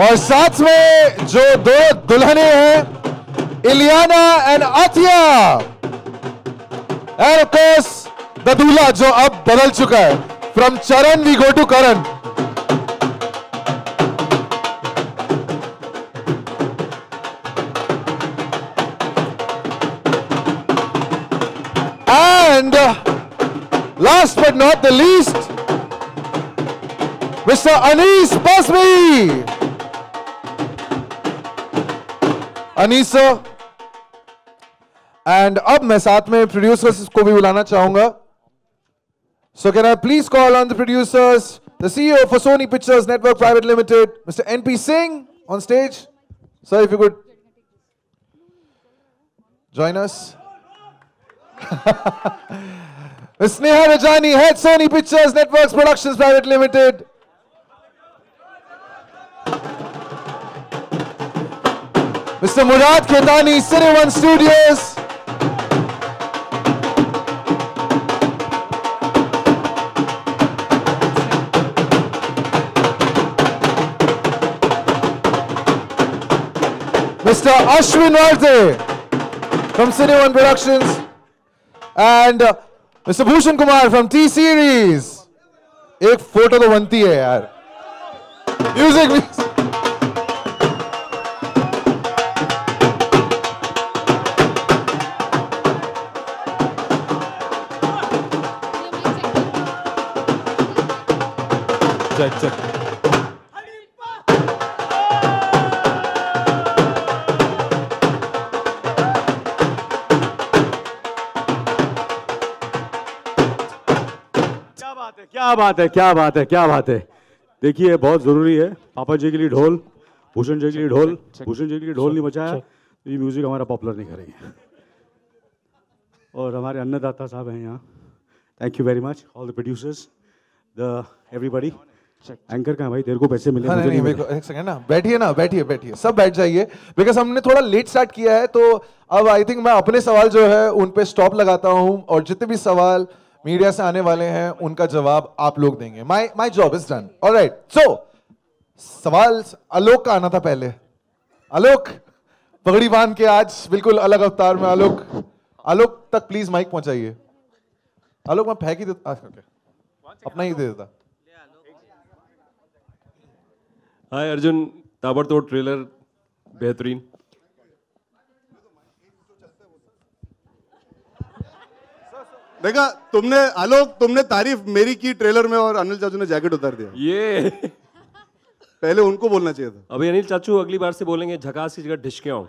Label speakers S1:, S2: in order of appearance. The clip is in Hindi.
S1: और साथ में जो दो दुल्हने हैं Ileana and Athiya and of course the दूल्हा जो अब बदल चुका है from Charan we go to Karan And last but not the least, Mr. Anis Basmi. Anis sir. And अब मैं साथ में प्रोड्यूसर्स को भी बुलाना चाहूंगा So can I please call on the producers, the CEO for Sony Pictures Network Private Limited, Mr. NP Singh on stage. Sir, if you could join us. Ms. Sneha Rajani, head Sony Pictures Networks Productions Private Limited. Mr. Murad Khetani, City One Studios. Mr. Ashwin Varte from City One Productions. And uh, Mr. Bhushan Kumar from T Series. एक फोटो तो बनती है यार म्यूजिक
S2: है क्या बात है क्या बात है क्या बात है। देखिए बहुत ज़रूरी है। पापा जी के लिए ढोल भूषण जी के लिए ढोल भूषण जी के लिए ढोल नहीं बचाया तो ये म्यूज़िक हमारा पॉपुलर नहीं करेंगे। और हमारे अन्नदाता साहब हैं यहाँ। Thank you very much all the producers the everybody anchor का भाई? तेरे को पैसे मिले
S1: हाँ, नहीं,
S2: नहीं।
S1: को- एक सेकंड ना बैठिए ना बैठिए बैठिए सब बैठ जाइए। बिकॉज़ हमने थोड़ा लेट स्टार्ट किया है तो अब आई थिंक मैं अपने सवाल जो है उन पे स्टॉप लगाता हूँ और जितने भी सवाल मीडिया से आने वाले हैं उनका जवाब आप लोग देंगे। My my job is done alright so सवाल आलोक का आना था पहले। आलोक पगड़ी बाँध के आज बिल्कुल अलग अवतार में आलोक। आलोक तक प्लीज़ माइक पहुंचाइए। आलोक मैं फेंक ही देता अपना ही दे देता।
S3: हाय अर्जुन ताबड़तोड़ ट्रेलर बेहतरीन।
S4: देखा तुमने आलोक तुमने तारीफ़ मेरी की ट्रेलर में और अनिल चाचू ने जैकेट उतार दिया।
S3: ये।
S4: पहले उनको बोलना चाहिए था।
S3: अभी अनिल चाचू अगली बार से बोलेंगे झकास की जगह ढिशके आऊँ